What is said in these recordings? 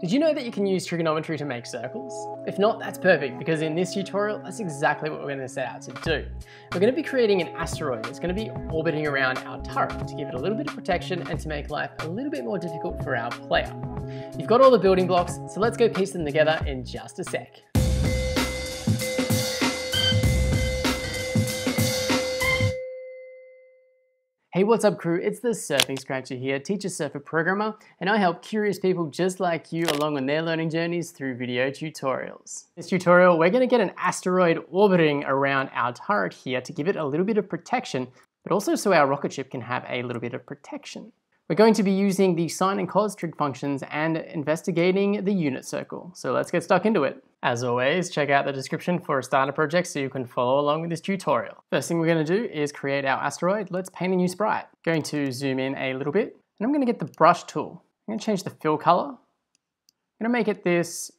Did you know that you can use trigonometry to make circles? If not, that's perfect because in this tutorial, that's exactly what we're going to set out to do. We're going to be creating an asteroid that's going to be orbiting around our turret to give it a little bit of protection and to make life a little bit more difficult for our player. You've got all the building blocks, so let's go piece them together in just a sec. Hey, what's up crew? It's the Surfing Scratcher here, teacher surfer programmer, and I help curious people just like you along on their learning journeys through video tutorials. In this tutorial, we're gonna get an asteroid orbiting around our turret here to give it a little bit of protection, but also so our rocket ship can have a little bit of protection. We're going to be using the sine and cos trig functions and investigating the unit circle. So let's get stuck into it. As always, check out the description for a starter project so you can follow along with this tutorial. First thing we're going to do is create our asteroid. Let's paint a new sprite. Going to zoom in a little bit and I'm going to get the brush tool. I'm going to change the fill color. I'm going to make it this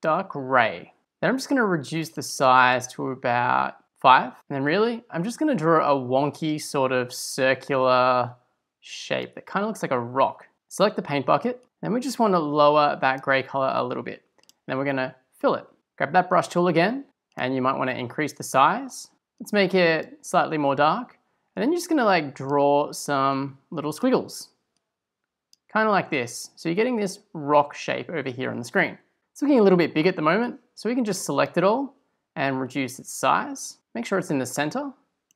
dark gray. Then I'm just going to reduce the size to about five. And then really, I'm just going to draw a wonky sort of circular shape that kind of looks like a rock. Select the paint bucket, and we just want to lower that gray color a little bit. Then we're gonna fill it. Grab that brush tool again, and you might want to increase the size. Let's make it slightly more dark. And then you're just gonna like draw some little squiggles. Kind of like this. So you're getting this rock shape over here on the screen. It's looking a little bit big at the moment, so we can just select it all and reduce its size. Make sure it's in the center.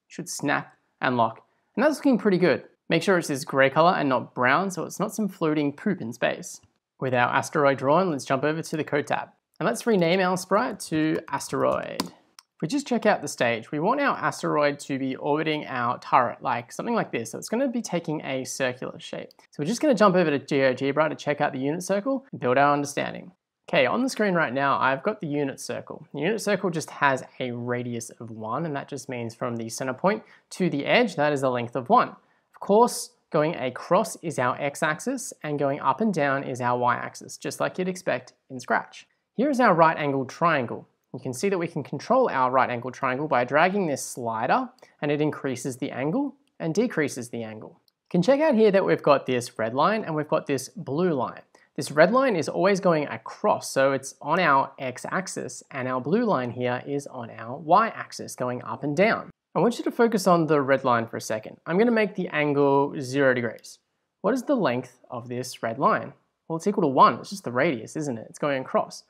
Should snap and lock. And that's looking pretty good. Make sure it's this grey colour and not brown so it's not some floating poop in space. With our asteroid drawn, let's jump over to the code tab. And let's rename our sprite to asteroid. If we just check out the stage, we want our asteroid to be orbiting our turret, like something like this. So it's going to be taking a circular shape. So we're just going to jump over to GeoGebra to check out the unit circle and build our understanding. Okay, on the screen right now, I've got the unit circle. The unit circle just has a radius of one, and that just means from the center point to the edge, that is a length of one Of course, going across is our x-axis and going up and down is our y-axis, just like you'd expect in Scratch. Here is our right angled triangle. You can see that we can control our right angled triangle by dragging this slider and it increases the angle and decreases the angle. You can check out here that we've got this red line and we've got this blue line. This red line is always going across, so it's on our x-axis, and our blue line here is on our y-axis, going up and down. I want you to focus on the red line for a second. I'm going to make the angle 0 degrees. What is the length of this red line? Well, it's equal to 1. It's just the radius, isn't it? It's going across.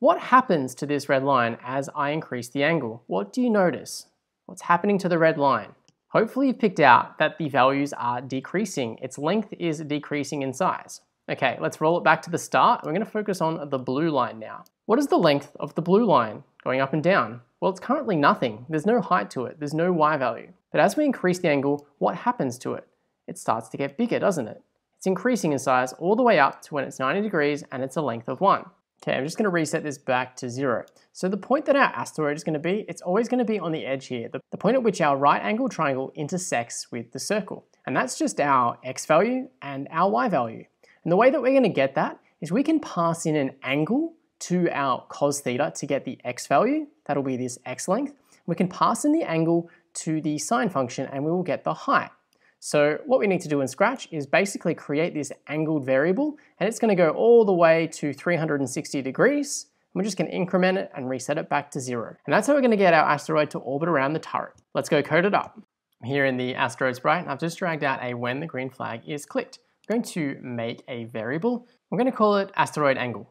What happens to this red line as I increase the angle? What do you notice? What's happening to the red line? Hopefully you've picked out that the values are decreasing. Its length is decreasing in size. Okay, let's roll it back to the start. We're going to focus on the blue line now. What is the length of the blue line going up and down? Well, it's currently nothing. There's no height to it. There's no y value. But as we increase the angle, what happens to it? It starts to get bigger, doesn't it? It's increasing in size all the way up to when it's 90 degrees and it's a length of 1. Okay, I'm just going to reset this back to 0. So the point that our asteroid is going to be, it's always going to be on the edge here, the, the point at which our right angle triangle intersects with the circle. And that's just our x value and our y value. And the way that we're going to get that is we can pass in an angle to our cos theta to get the x value, that'll be this x length. We can pass in the angle to the sine function and we will get the height. So what we need to do in Scratch is basically create this angled variable and it's going to go all the way to 360 degrees. We're just going to increment it and reset it back to zero. And that's how we're going to get our asteroid to orbit around the turret. Let's go code it up. Here in the asteroid sprite, I've just dragged out a when the green flag is clicked. I'm going to make a variable. I'm going to call it asteroid angle.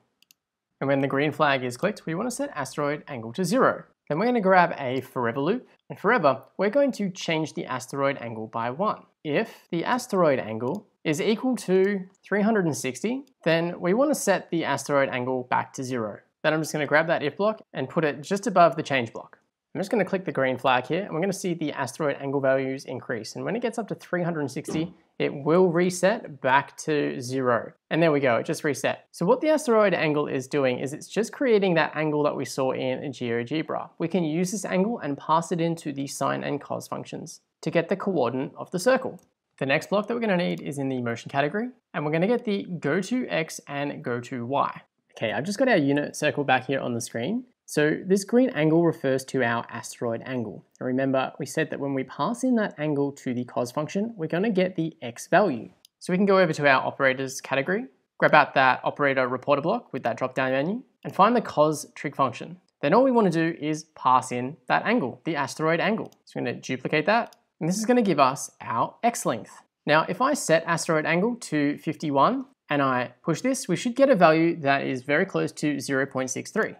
And when the green flag is clicked, we want to set asteroid angle to zero. Then we're going to grab a forever loop, and forever, we're going to change the asteroid angle by one. If the asteroid angle is equal to 360, then we want to set the asteroid angle back to zero. Then I'm just going to grab that if block and put it just above the change block. I'm just going to click the green flag here and we're going to see the asteroid angle values increase. And when it gets up to 360, it will reset back to zero. And there we go, it just reset. So what the asteroid angle is doing is it's just creating that angle that we saw in GeoGebra. We can use this angle and pass it into the sine and cos functions to get the coordinate of the circle. The next block that we're going to need is in the motion category, and we're going to get the go to x and go to y. Okay, I've just got our unit circle back here on the screen, so this green angle refers to our asteroid angle. Remember, we said that when we pass in that angle to the cos function, we're going to get the x value. So we can go over to our operators category, grab out that operator reporter block with that drop down menu and find the cos trig function. Then all we want to do is pass in that angle, the asteroid angle. So we're going to duplicate that and this is going to give us our x length. Now if I set asteroid angle to 51 and I push this, we should get a value that is very close to 0.63.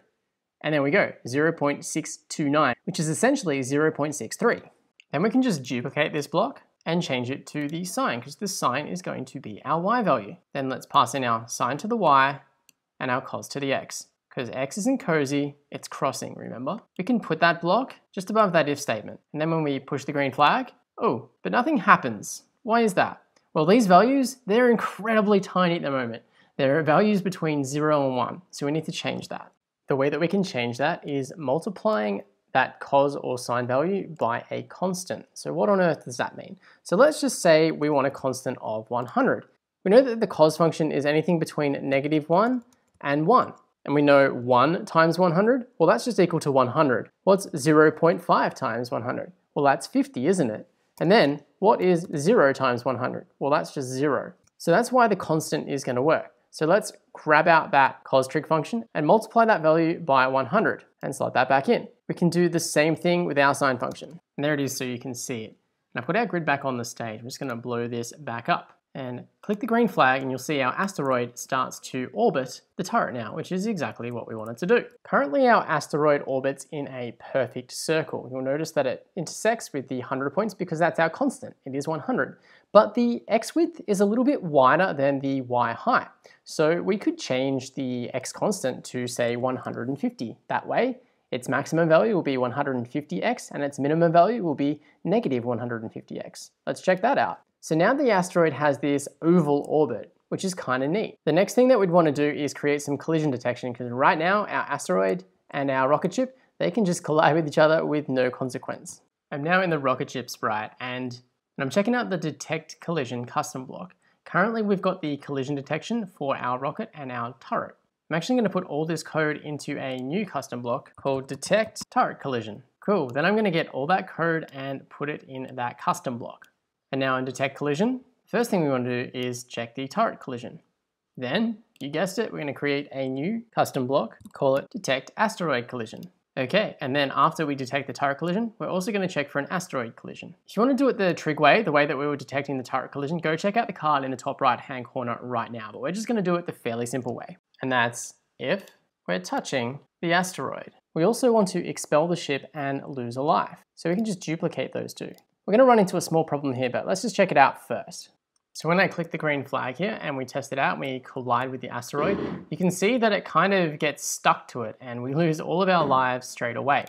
And there we go, 0.629, which is essentially 0.63. Then we can just duplicate this block and change it to the sine, because the sine is going to be our y value. Then let's pass in our sine to the y and our cos to the x. Because x isn't cozy, it's crossing, remember? We can put that block just above that if statement. And then when we push the green flag, oh, but nothing happens. Why is that? Well, these values, they're incredibly tiny at the moment. They're values between 0 and 1, so we need to change that. The way that we can change that is multiplying that cos or sine value by a constant. So what on earth does that mean? So let's just say we want a constant of 100. We know that the cos function is anything between negative 1 and 1. And we know 1 times 100, well that's just equal to 100. What's 0.5 times 100? Well that's 50, isn't it? And then what is 0 times 100? Well that's just 0. So that's why the constant is going to work. So let's grab out that cos trig function and multiply that value by 100 and slot that back in. We can do the same thing with our sine function. And there it is so you can see it. And I put our grid back on the stage. I'm just going to blow this back up and click the green flag and you'll see our asteroid starts to orbit the turret now, which is exactly what we wanted to do. Currently our asteroid orbits in a perfect circle. You'll notice that it intersects with the 100 points because that's our constant, it is 100. But the x width is a little bit wider than the y height. So we could change the x constant to say 150. That way, its maximum value will be 150x and its minimum value will be negative 150x. Let's check that out. So now the asteroid has this oval orbit, which is kind of neat. The next thing that we'd want to do is create some collision detection because right now our asteroid and our rocket ship, they can just collide with each other with no consequence. I'm now in the rocket ship sprite and I'm checking out the detect collision custom block. Currently we've got the collision detection for our rocket and our turret. I'm actually going to put all this code into a new custom block called detect turret collision. Cool, then I'm going to get all that code and put it in that custom block. And now in detect collision, first thing we want to do is check the turret collision. Then, you guessed it, we're going to create a new custom block, call it detect asteroid collision. Okay, and then after we detect the turret collision, we're also going to check for an asteroid collision. If you want to do it the trig way, the way that we were detecting the turret collision, go check out the card in the top right hand corner right now, but we're just going to do it the fairly simple way. And that's if we're touching the asteroid. We also want to expel the ship and lose a life. So we can just duplicate those two. We're going to run into a small problem here, but let's just check it out first. So when I click the green flag here and we test it out, we collide with the asteroid, you can see that it kind of gets stuck to it and we lose all of our lives straight away.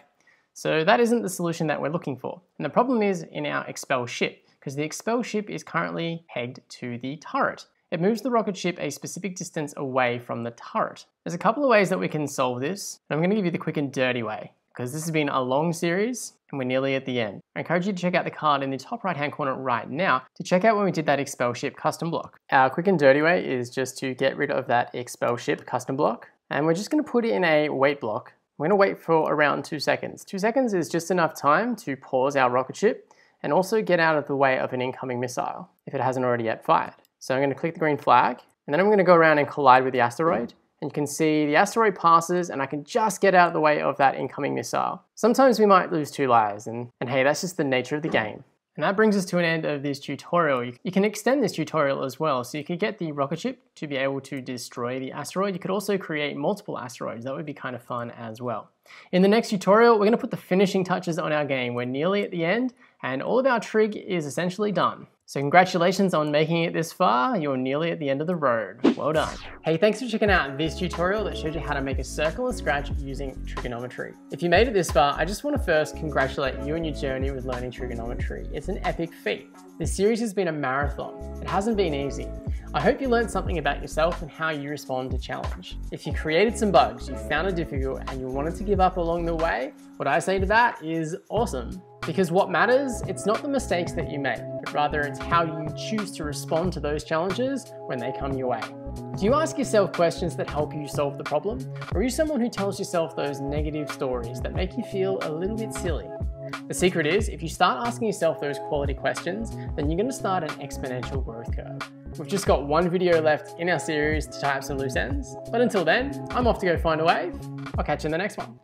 So that isn't the solution that we're looking for. And the problem is in our expel ship, because the expel ship is currently pegged to the turret. It moves the rocket ship a specific distance away from the turret. There's a couple of ways that we can solve this, and I'm going to give you the quick and dirty way because this has been a long series and we're nearly at the end. I encourage you to check out the card in the top right hand corner right now to check out when we did that expel ship custom block. Our quick and dirty way is just to get rid of that expel ship custom block and we're just going to put it in a wait block. We're going to wait for around two seconds. Two seconds is just enough time to pause our rocket ship and also get out of the way of an incoming missile if it hasn't already yet fired. So I'm going to click the green flag and then I'm going to go around and collide with the asteroid and you can see the asteroid passes and I can just get out of the way of that incoming missile. Sometimes we might lose two lives and, and hey, that's just the nature of the game. And that brings us to an end of this tutorial. You can extend this tutorial as well. So you could get the rocket ship to be able to destroy the asteroid. You could also create multiple asteroids. That would be kind of fun as well. In the next tutorial, we're gonna put the finishing touches on our game. We're nearly at the end and all of our trig is essentially done. So congratulations on making it this far, you're nearly at the end of the road. Well done. Hey, thanks for checking out this tutorial that shows you how to make a circle of scratch using trigonometry. If you made it this far, I just want to first congratulate you on your journey with learning trigonometry. It's an epic feat. This series has been a marathon. It hasn't been easy. I hope you learned something about yourself and how you respond to challenge. If you created some bugs, you found it difficult, and you wanted to give up along the way, what I say to that is awesome. Because what matters, it's not the mistakes that you make, but rather it's how you choose to respond to those challenges when they come your way. Do you ask yourself questions that help you solve the problem? Or are you someone who tells yourself those negative stories that make you feel a little bit silly? The secret is, if you start asking yourself those quality questions, then you're going to start an exponential growth curve. We've just got one video left in our series to tie up some loose ends. But until then, I'm off to go find a wave. I'll catch you in the next one.